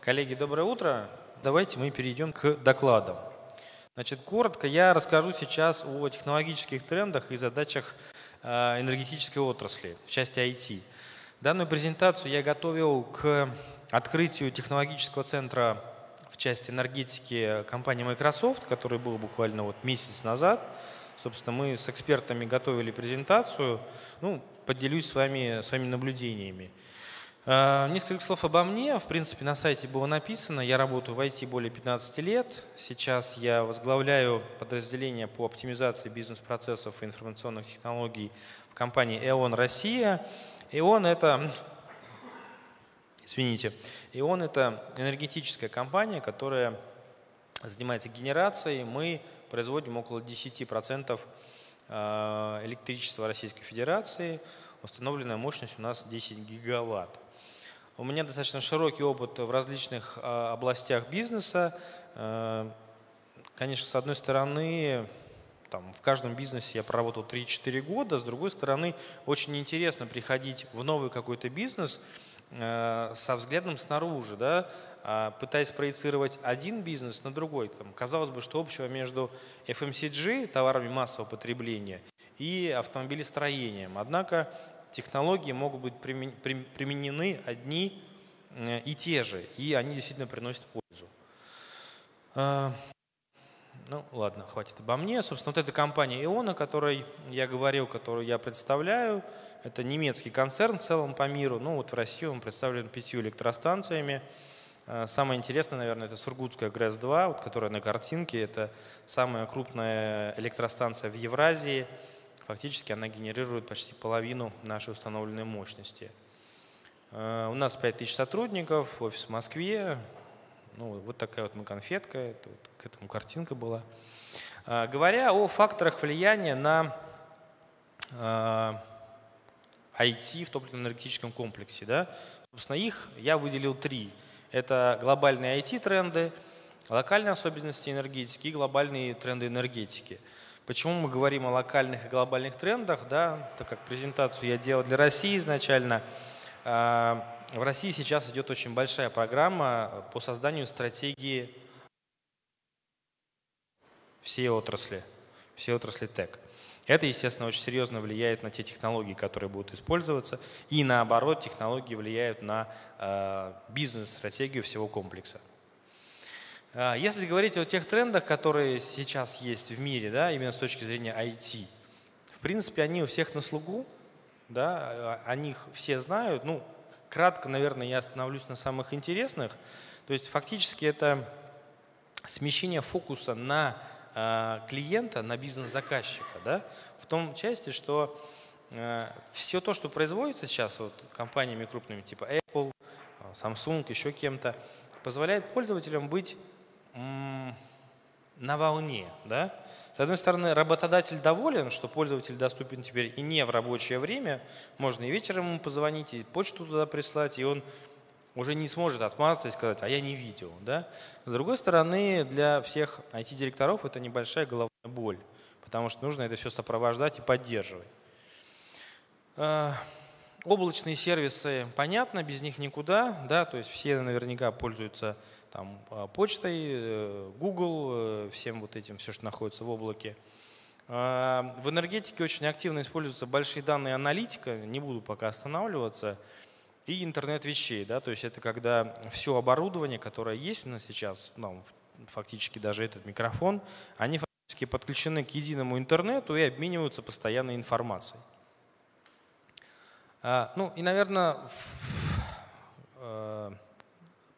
Коллеги, доброе утро. Давайте мы перейдем к докладам. Значит, коротко я расскажу сейчас о технологических трендах и задачах э, энергетической отрасли в части IT. Данную презентацию я готовил к открытию технологического центра в части энергетики компании Microsoft, который был буквально вот месяц назад. Собственно, мы с экспертами готовили презентацию. Ну, поделюсь с вами своими наблюдениями. Э, несколько слов обо мне. В принципе, на сайте было написано. Я работаю в IT более 15 лет. Сейчас я возглавляю подразделение по оптимизации бизнес-процессов и информационных технологий в компании «Эон Россия». «Эон» — это... Извините. «Эон» — это энергетическая компания, которая занимается генерацией. Мы производим около 10% э, электричества Российской Федерации. Установленная мощность у нас 10 гигаватт. У меня достаточно широкий опыт в различных а, областях бизнеса. Э, конечно, с одной стороны, там, в каждом бизнесе я проработал 3-4 года, с другой стороны, очень интересно приходить в новый какой-то бизнес э, со взглядом снаружи, да, а, пытаясь проецировать один бизнес на другой. Там, казалось бы, что общего между FMCG, товарами массового потребления, и автомобилестроением. Однако технологии могут быть применены одни э, и те же, и они действительно приносят пользу. А, ну, ладно, хватит обо мне. Собственно, вот эта компания Иона, о которой я говорил, которую я представляю, это немецкий концерн в целом по миру. Ну, вот в России он представлен пятью электростанциями. А, самое интересное, наверное, это Сургутская ГРЭС-2, вот, которая на картинке. Это самая крупная электростанция в Евразии – фактически она генерирует почти половину нашей установленной мощности. Э, у нас 5000 сотрудников, офис в Москве. Ну, вот такая вот мы конфетка, это вот к этому картинка была. Э, говоря о факторах влияния на IT э, в топливно-энергетическом комплексе, да, собственно, их я выделил три. Это глобальные IT-тренды, локальные особенности энергетики и глобальные тренды энергетики – Почему мы говорим о локальных и глобальных трендах? Да, так как презентацию я делал для России изначально, а, в России сейчас идет очень большая программа по созданию стратегии всей отрасли, всей отрасли ТЭК. Это, естественно, очень серьезно влияет на те технологии, которые будут использоваться, и наоборот, технологии влияют на а, бизнес-стратегию всего комплекса. А, если говорить о тех трендах, которые сейчас есть в мире, да, именно с точки зрения IT, в принципе, они у всех на слугу, да, о них все знают. Ну, кратко, наверное, я остановлюсь на самых интересных. То есть фактически это смещение фокуса на э, клиента, на бизнес-заказчика, да, в том части, что э, все то, что производится сейчас вот компаниями крупными типа Apple, Samsung, еще кем-то, позволяет пользователям быть на волне. Да? С одной стороны, работодатель доволен, что пользователь доступен теперь и не в рабочее время. Можно и вечером ему позвонить, и почту туда прислать, и он уже не сможет отмазаться и сказать, а я не видел. Да? С другой стороны, для всех IT-директоров это небольшая головная боль, потому что нужно это все сопровождать и поддерживать. А, облачные сервисы, понятно, без них никуда, да, то есть все наверняка пользуются там, а, почтой, э, Google, э, всем вот этим, все, что находится в облаке. А, в энергетике очень активно используются большие данные аналитика, не буду пока останавливаться, и интернет вещей. Да, то есть это когда все оборудование, которое есть у нас сейчас, ну, фактически даже этот микрофон, они фактически подключены к единому интернету и обмениваются постоянной информацией. А, ну и, наверное,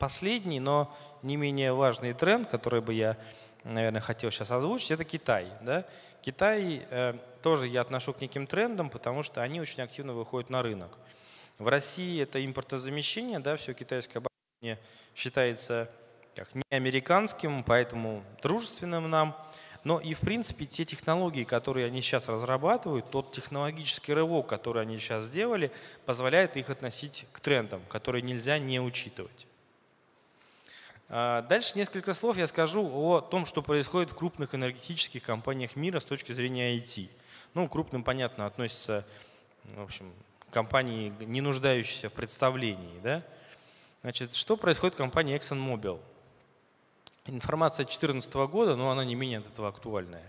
последний, но не менее важный тренд, который бы я, наверное, хотел сейчас озвучить, это Китай. Да? Китай э, тоже я отношу к неким трендам, потому что они очень активно выходят на рынок. В России это импортозамещение, да, все китайское оборудование считается как не американским, поэтому дружественным нам. Но и, в принципе, те технологии, которые они сейчас разрабатывают, тот технологический рывок, который они сейчас сделали, позволяет их относить к трендам, которые нельзя не учитывать. А, дальше несколько слов я скажу о том, что происходит в крупных энергетических компаниях мира с точки зрения IT. Ну, крупным, понятно, относятся в общем, компании, не нуждающиеся в представлении. Да? Значит, что происходит в компании ExxonMobil? Информация 2014 года, но она не менее от этого актуальная.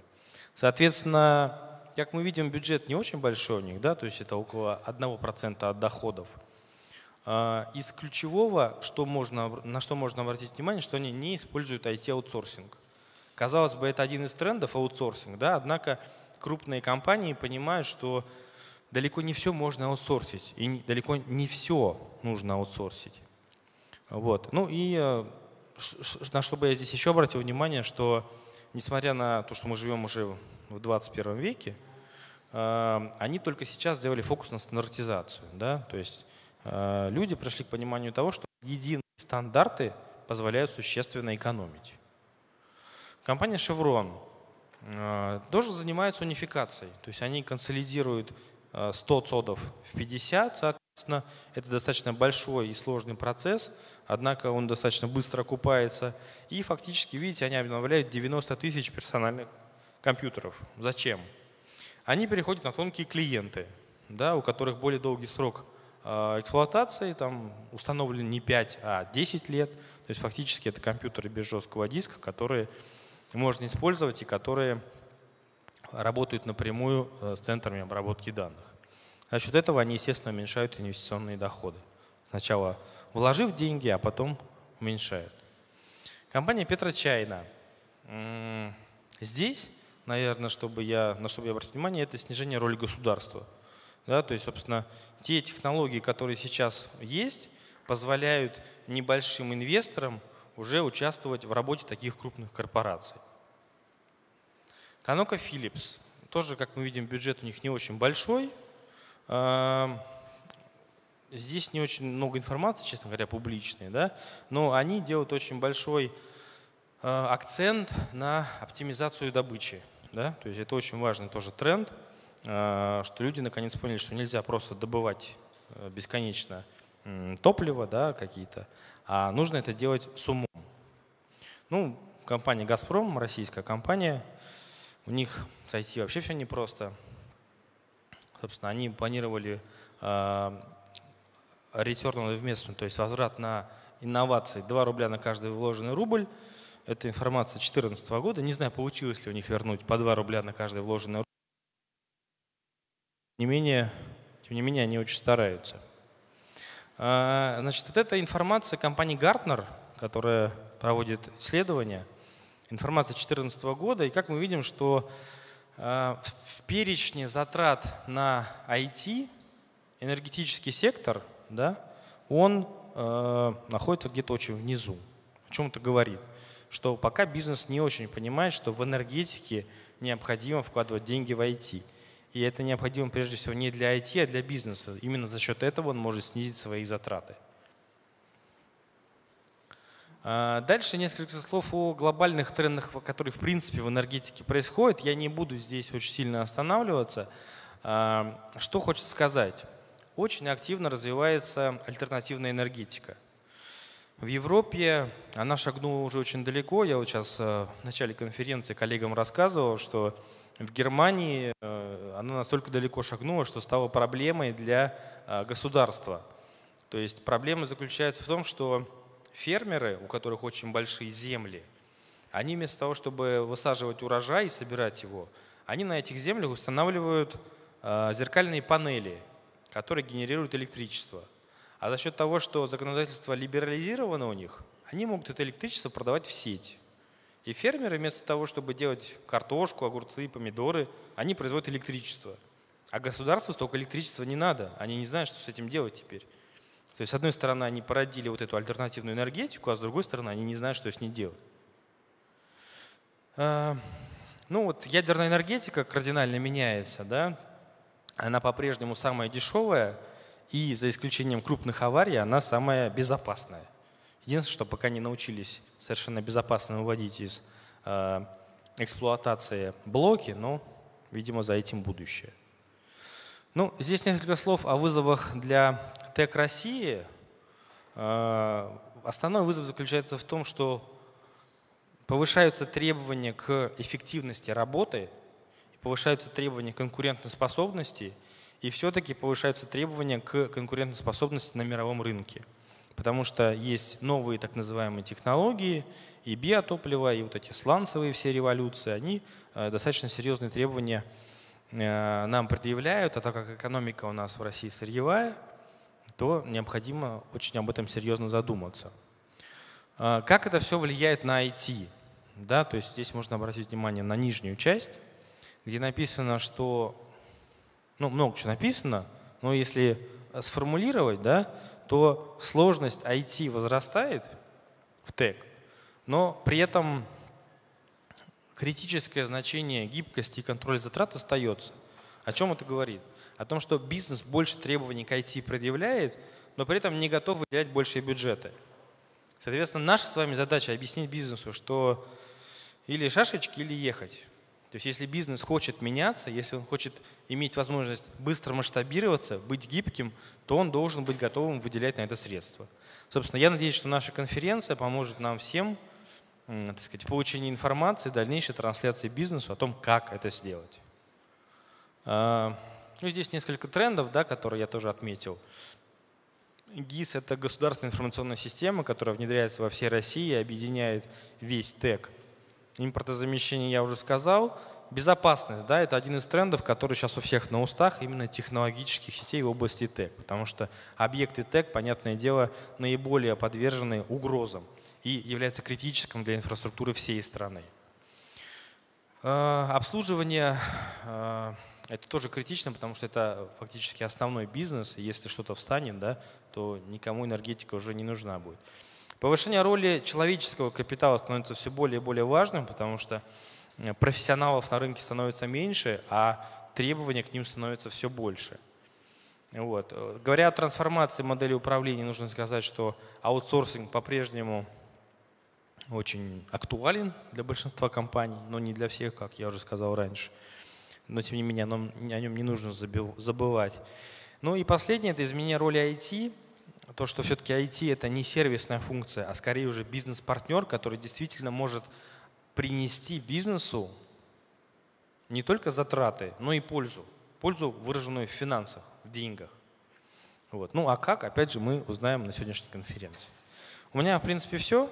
Соответственно, как мы видим, бюджет не очень большой у них, да, то есть это около 1% от доходов. А, из ключевого, что можно, на что можно обратить внимание, что они не используют IT-аутсорсинг. Казалось бы, это один из трендов аутсорсинг, да, однако крупные компании понимают, что далеко не все можно аутсорсить, и далеко не все нужно аутсорсить. Вот. Ну и э, на что бы я здесь еще обратил внимание, что несмотря на то, что мы живем уже в 21 веке, э, они только сейчас сделали фокус на стандартизацию. Да? То есть люди пришли к пониманию того, что единые стандарты позволяют существенно экономить. Компания Chevron тоже занимается унификацией. То есть они консолидируют 100 цодов в 50, соответственно, это достаточно большой и сложный процесс, однако он достаточно быстро окупается. И фактически, видите, они обновляют 90 тысяч персональных компьютеров. Зачем? Они переходят на тонкие клиенты, да, у которых более долгий срок эксплуатации, там установлен не 5, а 10 лет. То есть фактически это компьютеры без жесткого диска, которые можно использовать и которые работают напрямую э, с центрами обработки данных. За счет этого они, естественно, уменьшают инвестиционные доходы. Сначала вложив деньги, а потом уменьшают. Компания Петрочайна. Здесь, наверное, чтобы я, на что бы я обратил внимание, это снижение роли государства. Да, то есть, собственно, те технологии, которые сейчас есть, позволяют небольшим инвесторам уже участвовать в работе таких крупных корпораций. Канока Philips. Тоже, как мы видим, бюджет у них не очень большой. Здесь не очень много информации, честно говоря, публичной, да? но они делают очень большой а, акцент на оптимизацию добычи. Да? То есть это очень важный тоже тренд, а, что люди наконец поняли, что нельзя просто добывать э, бесконечно топливо да, какие-то, а нужно это делать с умом. Ну, компания «Газпром», российская компания – у них с IT вообще все непросто. Собственно, они планировали э, return on investment, то есть возврат на инновации 2 рубля на каждый вложенный рубль. Это информация 2014 года. Не знаю, получилось ли у них вернуть по 2 рубля на каждый вложенный рубль. Не менее, тем не менее они очень стараются. А, значит, вот эта информация компании Gartner, которая проводит исследования – информация 2014 года. И как мы видим, что э, в перечне затрат на IT энергетический сектор, да, он э, находится где-то очень внизу. О чем это говорит? Что пока бизнес не очень понимает, что в энергетике необходимо вкладывать деньги в IT. И это необходимо прежде всего не для IT, а для бизнеса. Именно за счет этого он может снизить свои затраты. А, дальше несколько слов о глобальных трендах, которые в принципе в энергетике происходят. Я не буду здесь очень сильно останавливаться. А, что хочется сказать? Очень активно развивается альтернативная энергетика. В Европе она шагнула уже очень далеко. Я вот сейчас в начале конференции коллегам рассказывал, что в Германии э, она настолько далеко шагнула, что стала проблемой для э, государства. То есть проблема заключается в том, что фермеры, у которых очень большие земли, они вместо того, чтобы высаживать урожай и собирать его, они на этих землях устанавливают э, зеркальные панели, которые генерируют электричество. А за счет того, что законодательство либерализировано у них, они могут это электричество продавать в сеть. И фермеры вместо того, чтобы делать картошку, огурцы, помидоры, они производят электричество. А государству столько электричества не надо. Они не знают, что с этим делать теперь. То есть, с одной стороны, они породили вот эту альтернативную энергетику, а с другой стороны, они не знают, что с ней делать. А, ну вот ядерная энергетика кардинально меняется, да? Она по-прежнему самая дешевая, и за исключением крупных аварий, она самая безопасная. Единственное, что пока не научились совершенно безопасно выводить из э, эксплуатации блоки, но, видимо, за этим будущее. Ну, здесь несколько слов о вызовах для ТЭК России. Э, основной вызов заключается в том, что повышаются требования к эффективности работы, повышаются требования к конкурентоспособности, и все-таки повышаются требования к конкурентоспособности на мировом рынке. Потому что есть новые так называемые технологии, и биотопливо, и вот эти сланцевые все революции, они э, достаточно серьезные требования э, нам предъявляют, а так как экономика у нас в России сырьевая, то необходимо очень об этом серьезно задуматься. А, как это все влияет на IT? Да, то есть здесь можно обратить внимание на нижнюю часть, где написано, что, ну, много чего написано, но если сформулировать, да, то сложность IT возрастает в тег, но при этом критическое значение гибкости и контроля затрат остается. О чем это говорит? О том, что бизнес больше требований к IT предъявляет, но при этом не готов выделять большие бюджеты. Соответственно, наша с вами задача объяснить бизнесу, что или шашечки, или ехать. То есть если бизнес хочет меняться, если он хочет иметь возможность быстро масштабироваться, быть гибким, то он должен быть готовым выделять на это средства. Собственно, я надеюсь, что наша конференция поможет нам всем так сказать, в получении информации, дальнейшей трансляции бизнесу о том, как это сделать. А, ну, здесь несколько трендов, да, которые я тоже отметил. ГИС – это государственная информационная система, которая внедряется во всей России и объединяет весь ТЭК. Импортозамещение я уже сказал. Безопасность, да, это один из трендов, который сейчас у всех на устах, именно технологических сетей в области ТЭК, потому что объекты ТЭК, понятное дело, наиболее подвержены угрозам и являются критическим для инфраструктуры всей страны. Э, обслуживание э, – это тоже критично, потому что это фактически основной бизнес, и если что-то встанет, да, то никому энергетика уже не нужна будет. Повышение роли человеческого капитала становится все более и более важным, потому что э, профессионалов на рынке становится меньше, а требования к ним становятся все больше. Вот. Говоря о трансформации модели управления, нужно сказать, что аутсорсинг по-прежнему очень актуален для большинства компаний, но не для всех, как я уже сказал раньше. Но тем не менее о нем не нужно забывать. Ну и последнее – это изменение роли IT. То, что все-таки IT – это не сервисная функция, а скорее уже бизнес-партнер, который действительно может принести бизнесу не только затраты, но и пользу. Пользу, выраженную в финансах, в деньгах. Вот. Ну а как, опять же, мы узнаем на сегодняшней конференции. У меня, в принципе, все.